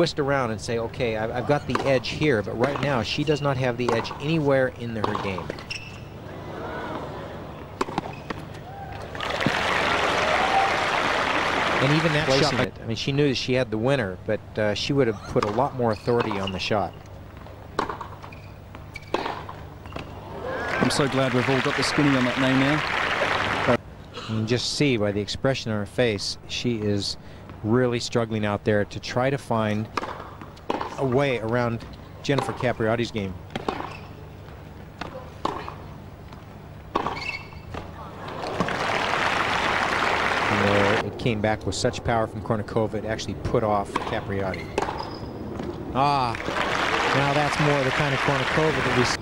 twist around and say, okay, I've, I've got the edge here, but right now she does not have the edge anywhere in the, her game. And even that shot, it. I mean, she knew she had the winner, but uh, she would have put a lot more authority on the shot. I'm so glad we've all got the skinny on that name now. You can just see by the expression on her face, she is really struggling out there to try to find a way around Jennifer Capriati's game. And it came back with such power from Kournikova, it actually put off Capriati. Ah, now that's more the kind of Kournikova that we see.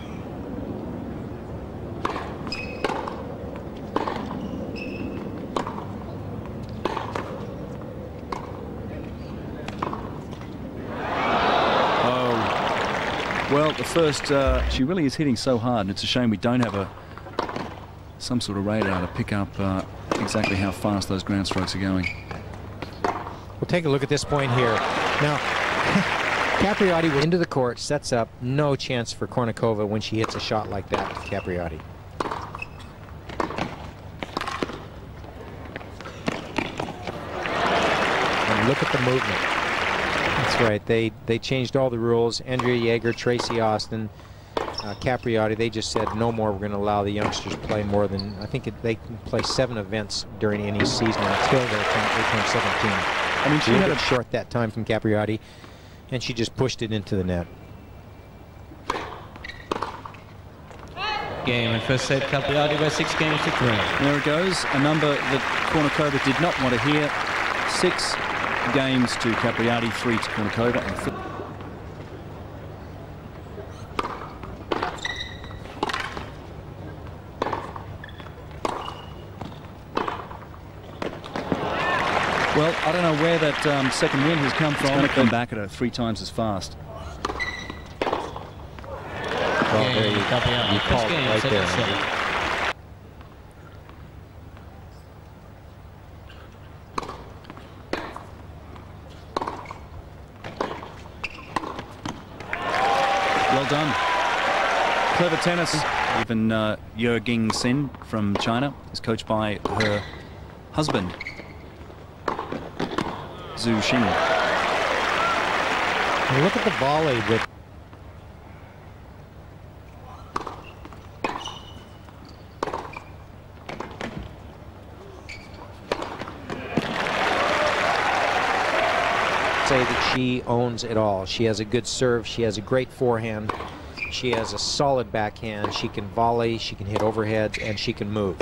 Oh. Well, the first, uh, she really is hitting so hard, and it's a shame we don't have a some sort of radar to pick up uh, exactly how fast those ground strokes are going. We'll take a look at this point here. Now, Capriati was into the court, sets up, no chance for Kournikova when she hits a shot like that with Capriati. And look at the movement. That's right, they, they changed all the rules. Andrea Jaeger, Tracy Austin, uh, Capriati, they just said no more. We're going to allow the youngsters to play more than I think it, they can play seven events during any season until they turn, they turn 17. I mean, she had a short that time from Capriati, and she just pushed it into the net. Game and first set, Capriati by six games to three. There it goes, a number that Kournikova did not want to hear. Six games to Capriati, three to Kournikova, and. Well, I don't know where that um, second win has come from. It's going to come back at her three times as fast. Well, there you, you called right there. Tennis. Even uh, Ging Sin from China is coached by her husband, Zhu Xin. look at the volley that say that she owns it all. She has a good serve. She has a great forehand. She has a solid backhand. She can volley. She can hit overheads, and she can move.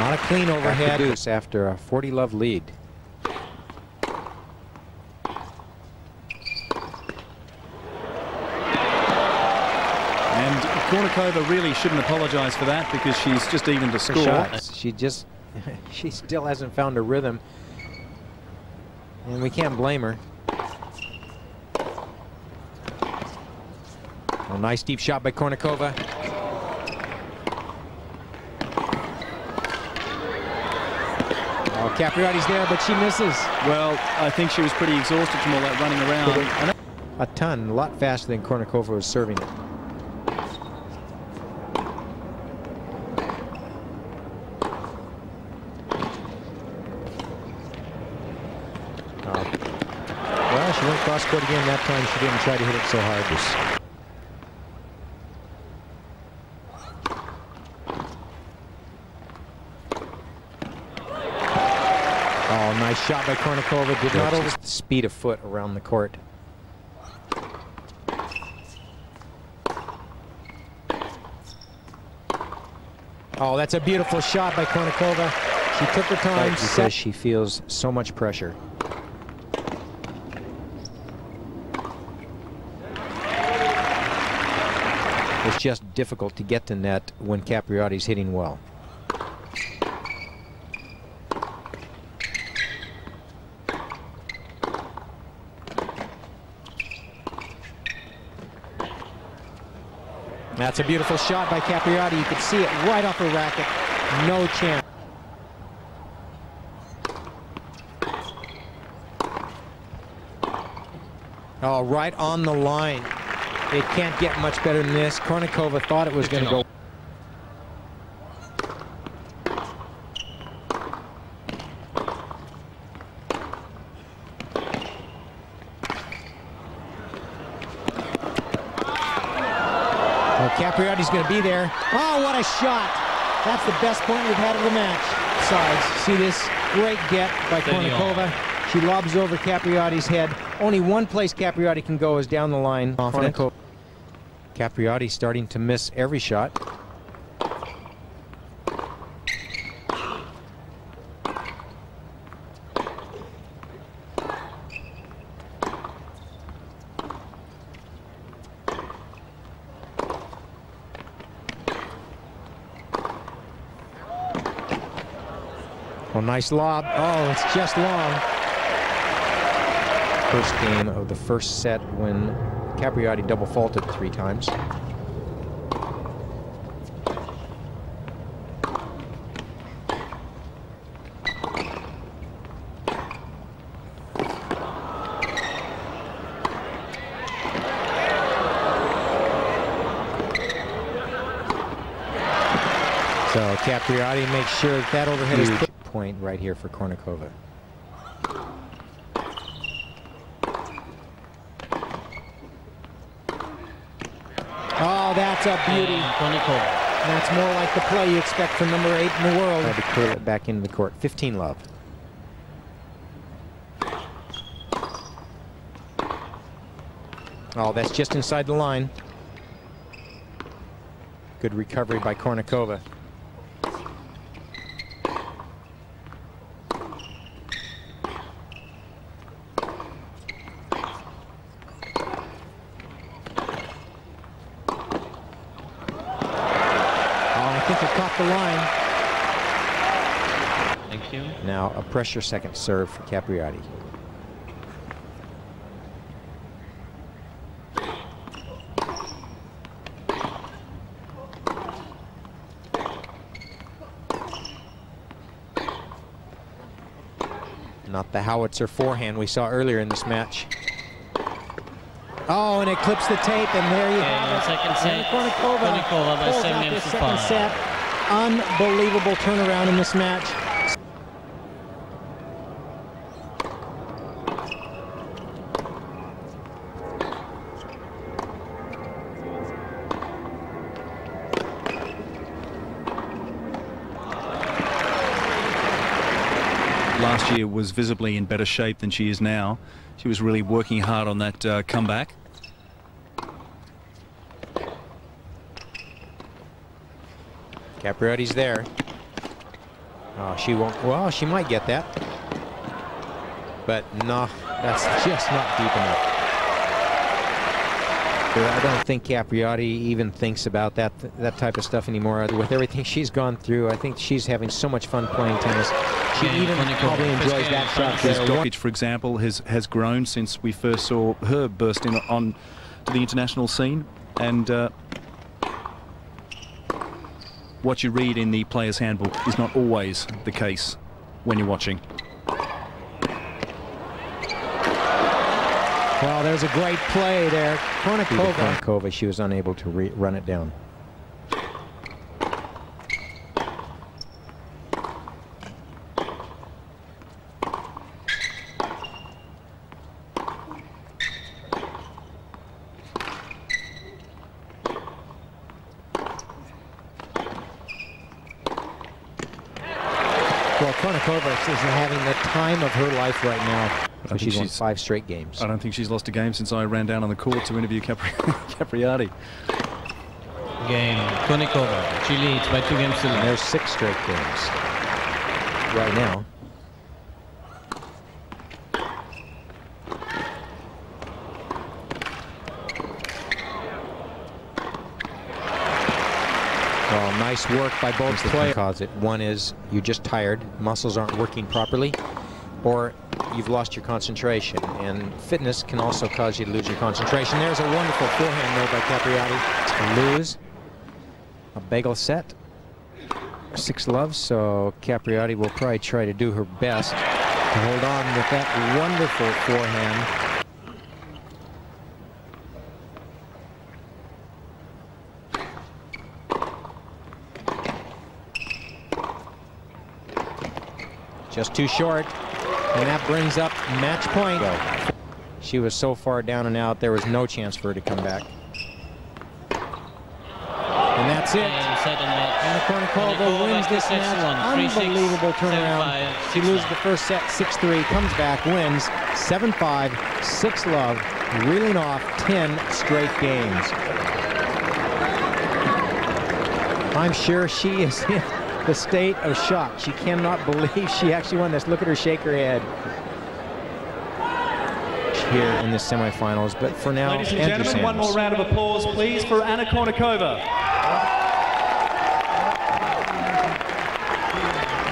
Not a clean overhead after a 40 love lead. And really shouldn't apologize for that because she's just even to score. Shots. She just, she still hasn't found a rhythm. And we can't blame her. Nice deep shot by Kournikova. Oh, Capriati's there, but she misses. Well, I think she was pretty exhausted from all that running around. A ton, a lot faster than Kournikova was serving it. Uh, well, she went cross court again that time. She didn't try to hit it so hard. Oh, nice shot by Kournikova. Did not over the speed of foot around the court. Oh, that's a beautiful shot by Kournikova. She took her time. She says she feels so much pressure. It's just difficult to get to net when Capriati's hitting well. That's a beautiful shot by Capriati. You can see it right off her racket. No chance. Oh, right on the line. It can't get much better than this. Kournikova thought it was going to go. Oh, Capriati's going to be there. Oh, what a shot. That's the best point we've had of the match. Sides, see this great get by Kournikova. She lobs over Capriati's head. Only one place Capriati can go is down the line. Confident. Capriati starting to miss every shot. Oh, nice lob. Oh, it's just long. First game of the first set when Capriati double faulted three times. So Capriati makes sure that that overhead is put point right here for Kournikova. Oh, that's a beauty. Kournikova. That's more like the play you expect from number eight in the world. Had to curl it back into the court. 15 love. Oh, that's just inside the line. Good recovery by Kournikova. Oh, I think it caught the line. Thank you. Now a pressure second serve for Capriati. Not the howitzer forehand we saw earlier in this match. Oh, and it clips the tape, and there you Okay, have it. second set. Kournikova Kournikova by pulls seven out to second five. set. Unbelievable turnaround in this match. Last year was visibly in better shape than she is now. She was really working hard on that uh, comeback. Capriati's there. Oh, she won't. Well, she might get that. But no, that's just not deep enough. But I don't think Capriati even thinks about that that type of stuff anymore. With everything she's gone through, I think she's having so much fun playing tennis. She Game, even probably enjoys that final shot set. there. Djokovic, for example, has has grown since we first saw her burst in on to the international scene, and uh, what you read in the player's handbook is not always the case when you're watching. Well, there's a great play there. Kournikova. Kournikova, she was unable to re run it down. Well, Kournikova is having the time of her life right now. I think she's won she's- five straight games. I don't think she's lost a game since I ran down on the court to interview Capri Capriati. Game. Kournikova. She leads by two games to And none. there's six straight games right now. Well, nice work by both players. Cause it. One is you're just tired, muscles aren't working properly, or you've lost your concentration. And fitness can also cause you to lose your concentration. There's a wonderful forehand though by Capriati to lose a bagel set. Six loves, so Capriati will probably try to do her best to hold on with that wonderful forehand. Just too short. And that brings up match point. She was so far down and out, there was no chance for her to come back. And that's it. And set. Anna Kournikova Kournikova wins this match. one. 3-6, Unbelievable turnaround. 7-5, She loses the first set 6-3, comes back, wins 7-5, 6 love, reeling off 10 straight games. I'm sure she is in the state of shock. She cannot believe she actually won this. Look at her shake her head here in the semifinals. But for now, Ladies and Andrew gentlemen, one more round of applause, please, for Anna Kournikova.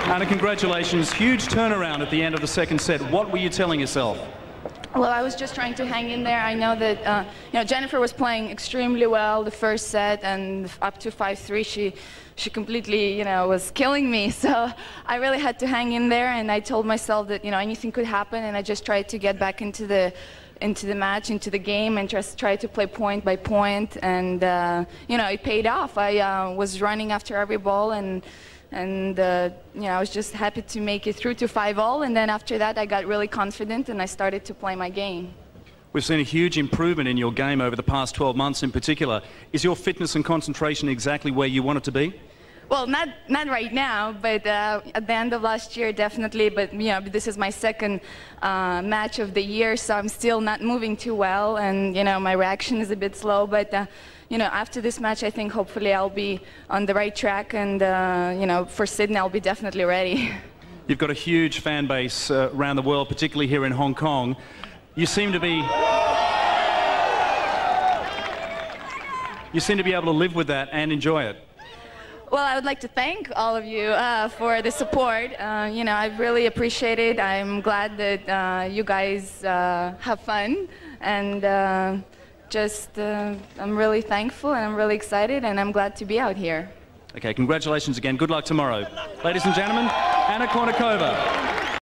Anna, congratulations. Huge turnaround at the end of the second set. What were you telling yourself? Well, I was just trying to hang in there. I know that uh, you know Jennifer was playing extremely well the first set, and up to 5-3, she she completely you know was killing me. So I really had to hang in there, and I told myself that you know anything could happen, and I just tried to get back into the into the match, into the game, and just try to play point by point, and uh, you know it paid off. I uh, was running after every ball and and uh, you know I was just happy to make it through to five all and then after that I got really confident and I started to play my game. We've seen a huge improvement in your game over the past 12 months in particular. Is your fitness and concentration exactly where you want it to be? Well, not not right now, but uh, at the end of last year, definitely. But you know, this is my second uh, match of the year, so I'm still not moving too well, and you know, my reaction is a bit slow. But uh, you know, after this match, I think hopefully I'll be on the right track, and uh, you know, for Sydney, I'll be definitely ready. You've got a huge fan base uh, around the world, particularly here in Hong Kong. You seem to be. You seem to be able to live with that and enjoy it. Well, I would like to thank all of you uh, for the support. Uh, you know, I really appreciate it. I'm glad that uh, you guys uh, have fun, and uh, just uh, I'm really thankful and I'm really excited, and I'm glad to be out here. Okay, congratulations again. Good luck tomorrow. Ladies and gentlemen, Anna Kournikova.